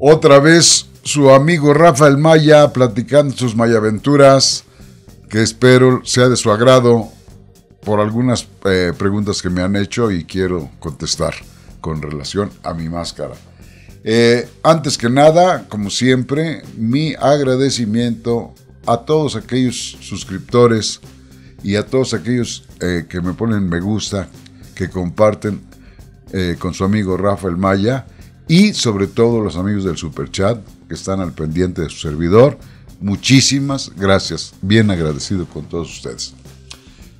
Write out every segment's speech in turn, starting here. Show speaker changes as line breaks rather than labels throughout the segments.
Otra vez su amigo Rafael Maya platicando sus mayaventuras, que espero sea de su agrado por algunas eh, preguntas que me han hecho y quiero contestar con relación a mi máscara. Eh, antes que nada, como siempre, mi agradecimiento a todos aquellos suscriptores y a todos aquellos eh, que me ponen me gusta, que comparten con su amigo Rafael Maya y sobre todo los amigos del Super Chat que están al pendiente de su servidor. Muchísimas gracias, bien agradecido con todos ustedes.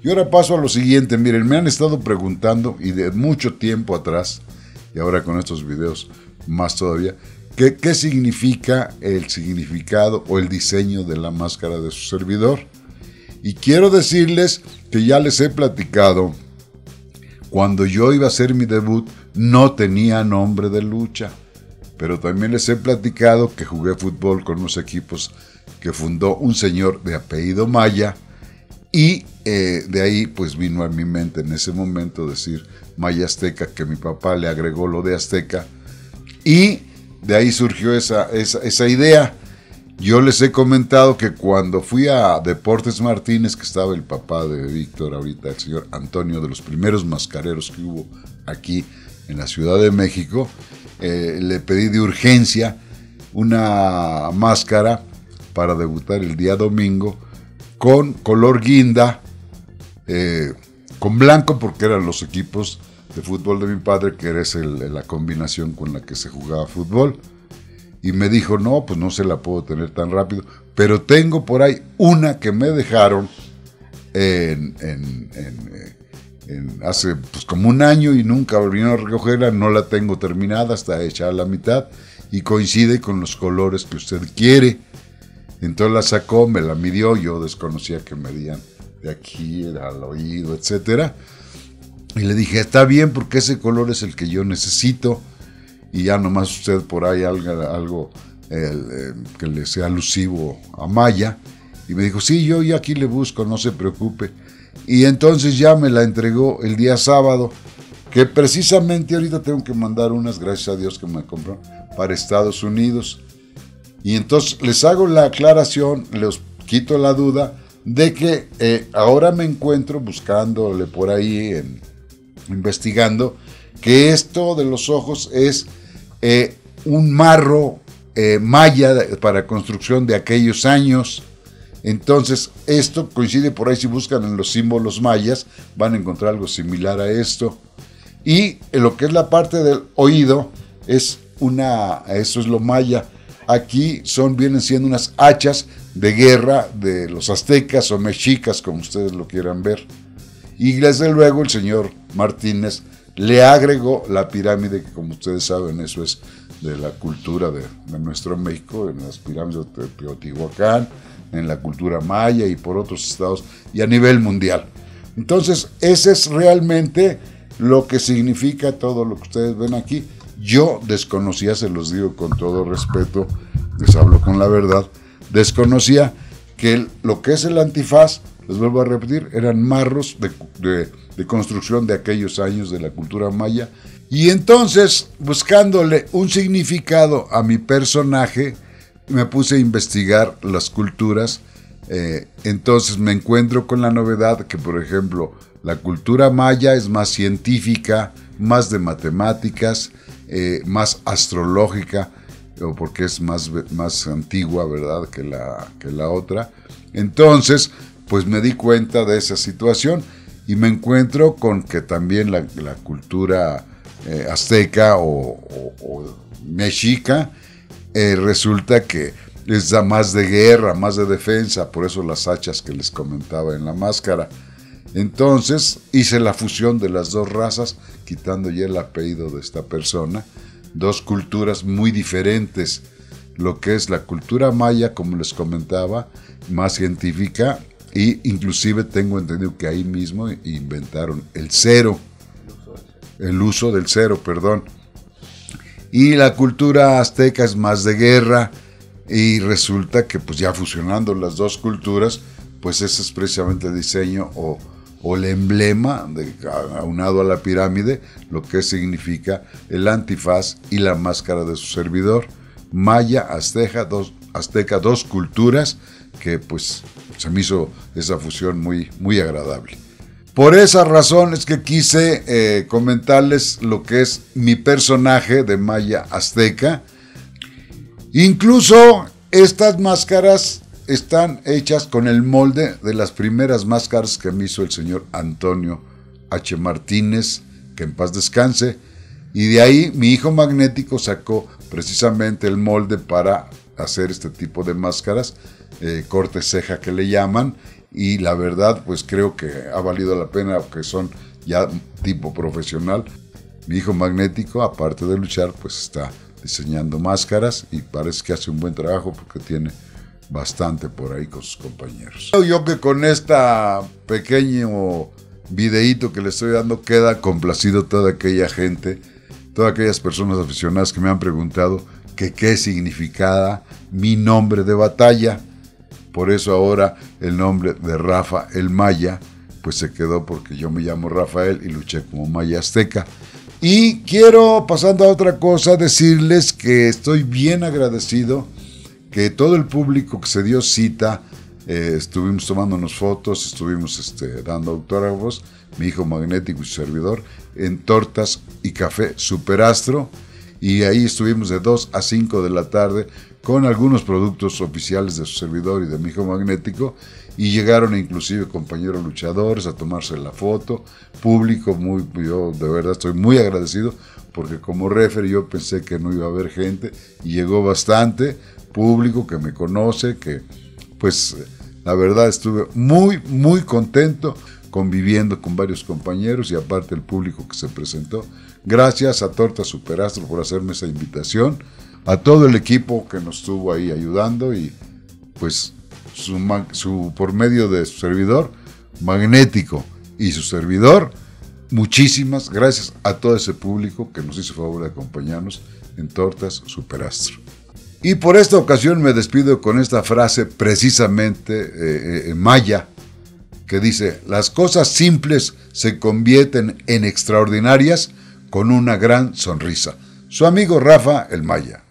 Y ahora paso a lo siguiente, miren, me han estado preguntando y de mucho tiempo atrás, y ahora con estos videos más todavía, ¿qué, qué significa el significado o el diseño de la máscara de su servidor? Y quiero decirles que ya les he platicado, cuando yo iba a hacer mi debut, no tenía nombre de lucha, pero también les he platicado que jugué fútbol con unos equipos que fundó un señor de apellido Maya, y eh, de ahí pues vino a mi mente en ese momento decir Maya Azteca, que mi papá le agregó lo de Azteca. Y de ahí surgió esa, esa, idea. Yo les he comentado que cuando fui a Deportes Martínez, que estaba el papá de Víctor ahorita, el señor Antonio, de los primeros mascareros que hubo aquí en la Ciudad de México, eh, le pedí de urgencia una máscara para debutar el día domingo con color guinda, eh, con blanco porque eran los equipos de fútbol de mi padre, que era la combinación con la que se jugaba fútbol. Y me dijo, no, pues no se la puedo tener tan rápido, pero tengo por ahí una que me dejaron en, eh, hace pues, como un año y nunca volvieron a recogerla, no la tengo terminada, está hecha a la mitad y coincide con los colores que usted quiere. Entonces la sacó, me la midió, yo desconocía que medían de aquí al oído, etcétera. Y le dije, está bien porque ese color es el que yo necesito. Y ya nomás usted por ahí algo, algo que le sea alusivo a Maya. Y me dijo, sí, yo ya aquí le busco, no se preocupe. Y entonces ya me la entregó el día sábado, que precisamente ahorita tengo que mandar unas, gracias a Dios que me compró, para Estados Unidos. Y entonces les hago la aclaración, les quito la duda de que eh, ahora me encuentro buscándole por ahí, investigando, que esto de los ojos es eh, un marro eh, maya para construcción de aquellos años. Entonces, esto coincide por ahí, si buscan en los símbolos mayas, van a encontrar algo similar a esto. Y en lo que es la parte del oído, es una, eso es lo maya, Aquí son, vienen siendo unas hachas de guerra de los aztecas o mexicas, como ustedes lo quieran ver. Y desde luego el señor Martínez le agregó la pirámide, que como ustedes saben, eso es de la cultura de, nuestro México, en las pirámides de Teotihuacán, en la cultura maya y por otros estados y a nivel mundial. Entonces, ese es realmente lo que significa todo lo que ustedes ven aquí. Yo desconocía, se los digo con todo respeto, les hablo con la verdad, desconocía que lo que es el antifaz, les vuelvo a repetir, eran marros de, de construcción de aquellos años de la cultura maya. Y entonces, buscándole un significado a mi personaje, me puse a investigar las culturas. Eh, entonces me encuentro con la novedad que, por ejemplo, la cultura maya es más científica, más de matemáticas, eh, más astrológica, o porque es más, más antigua, ¿verdad?, que la, que la otra. Entonces, pues me di cuenta de esa situación y me encuentro con que también la, cultura eh, azteca o, mexica eh, resulta que es más de guerra, más de defensa, por eso las hachas que les comentaba en la máscara. Entonces hice la fusión de las dos razas, quitando ya el apellido de esta persona, dos culturas muy diferentes, lo que es la cultura maya, como les comentaba, más científica, e inclusive tengo entendido que ahí mismo inventaron el cero, el uso del cero, perdón. Y la cultura azteca es más de guerra y resulta que pues ya fusionando las dos culturas, pues ese es precisamente el diseño o o el emblema de, aunado a la pirámide, lo que significa el antifaz y la máscara de su servidor. Maya, Azteca, dos, Azteca, dos culturas, que pues se me hizo esa fusión muy, muy agradable. Por esa razón es que quise eh, comentarles lo que es mi personaje de Maya Azteca. Incluso estas máscaras están hechas con el molde de las primeras máscaras que me hizo el señor Antonio H. Martínez, que en paz descanse. Y de ahí mi hijo magnético sacó precisamente el molde para hacer este tipo de máscaras, eh, corte ceja que le llaman. Y la verdad, pues creo que ha valido la pena, porque son ya tipo profesional. Mi hijo magnético, aparte de luchar, pues está diseñando máscaras y parece que hace un buen trabajo porque tiene bastante por ahí con sus compañeros. Creo yo que con esta pequeño videíto que le estoy dando queda complacido toda aquella gente, todas aquellas personas aficionadas que me han preguntado que qué significaba mi nombre de batalla. Por eso ahora el nombre de Rafa el Maya pues se quedó porque yo me llamo Rafael y luché como Maya Azteca. Y quiero, pasando a otra cosa, decirles que estoy bien agradecido que todo el público que se dio cita, eh, estuvimos tomándonos fotos, estuvimos este, dando autógrafos, mi hijo magnético y su servidor, en tortas y café Superastro, y ahí estuvimos de 2 a 5 de la tarde con algunos productos oficiales de su servidor y de mi hijo magnético, y llegaron inclusive compañeros luchadores a tomarse la foto, público, muy, yo de verdad estoy muy agradecido, porque como referee yo pensé que no iba a haber gente, y llegó bastante, público que me conoce, que pues la verdad estuve muy, muy contento conviviendo con varios compañeros y aparte el público que se presentó. Gracias a Torta Superastro por hacerme esa invitación, a todo el equipo que nos estuvo ahí ayudando y pues su, por medio de su servidor magnético y su servidor, muchísimas gracias a todo ese público que nos hizo favor de acompañarnos en Tortas Superastro. Y por esta ocasión me despido con esta frase precisamente eh, eh, maya, que dice, las cosas simples se convierten en extraordinarias con una gran sonrisa. Su amigo Rafa el Maya.